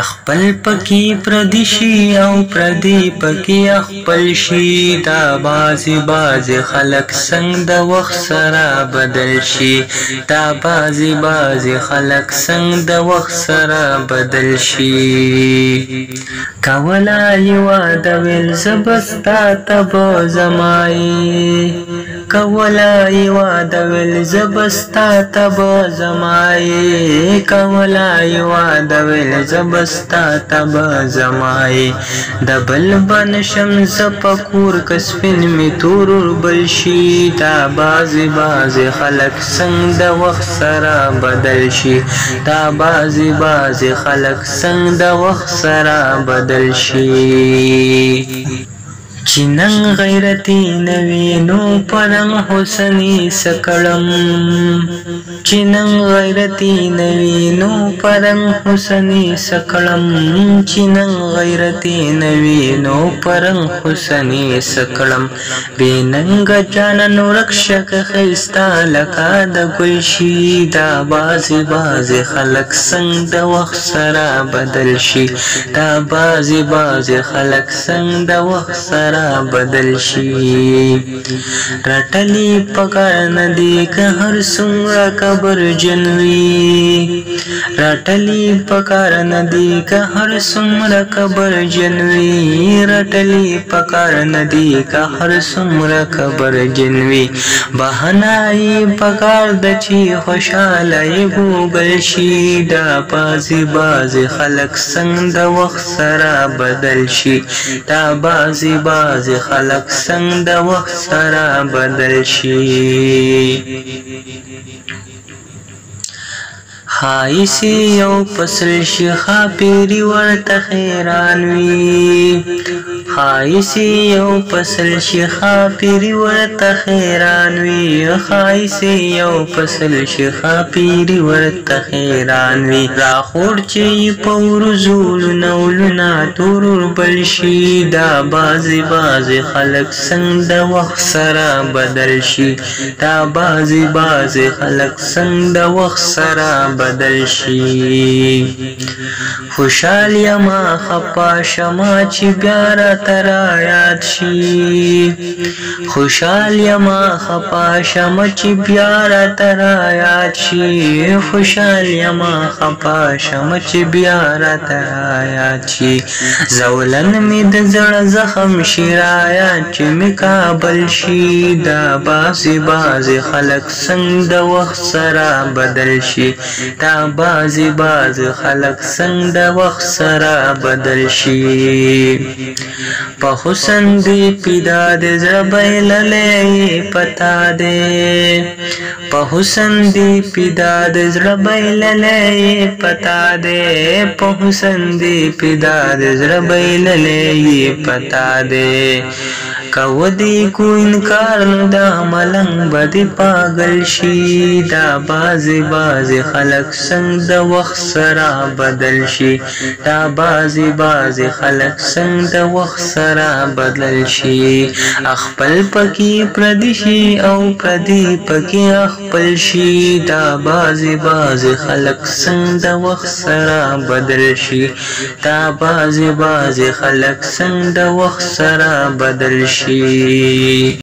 خپل پکی پردشي او پردي پکی خپل شي دا باز باز خلق څنګه د وخت سره بدل شي دا باز باز خلق څنګه د وخت سره بدل شي کولا یو د ویل زبستا تبو زمای کولای وا د ویل زبستا تب زمای کولای وا د ویل زبستا تب زمای د بل بن شمس پکور کسفن می تور بل شي دا باز باز خلق څنګه د وخت سره بدل شي دا باز باز خلق څنګه د وخت سره بدل شي چې نن غیرتی نوی نو پرم حسنی سکړم چې نن غیرتی نوی نو پرم حسنی سکړم چې نن غیرتی نوی نو پرم حسنی سکړم بیننګ جانن ورکشک خستا لکا د ګلشي دا باز باز خلق څنګه د وخت سره بدل شي دا باز باز خلق څنګه د وخت سره بدل شي رټلی پکار نه دی که هر څومره قبر جنوي رټلی پکار نه دی که هر څومره قبر جنوي رټلی پکار نه دی که هر څومره قبر جنوي بهنای پکار د چی خوشاله ګوګل شي دا بازي بازي خلک څنګه د وخت سره بدل شي دا بازي بازي بعضې خلک څنګه د وخت سره بدل شي خایسی یو پسل شیخا پیری ورته حیران وی خایسی یو پسل شي خاپيري ورته حیران وي خایسی یو پسل شي خاپيري ورته حیران وي را خور چې پور زول نولنا تور بل شي دا بازي بازي خلق څنګه د وخت سره بدل شي دا بازي بازي خلق څنګه د وخت سره بدل شي خوشالیا ما خپا شما چې بیا ترا یاد شي خوشحال یما خپا شم چې بیا را ترا یاد شي خوشحال یما خپا شم چې بیا را ترا یاد شي زولن می د زړه زخم شي را یاد چې می کابل شي دا باسي بازي خلق څنګه د وخت سره بدل شي دا بازي باز خلق څنګه د وخت سره بدل شي په حسن دی پیدا د زړبې للې پتا دے په حسن دی پیدا د زړبې للې پتا دے په حسن دی پیدا د زړبې للې پتا دے کو دی کو انکار نو دا ملنګ بدی پاگل شي دا باز باز خلق څنګه د وخت سره بدل شي دا باز باز خلق څنګه د وخت سره بدل شي خپل پکې پردي شي او پردي پکې خپل شي دا بازي بازي خلق څنګه وخت سره بدل شي دا بازي بازي خلق څنګه وخت سره بدل شي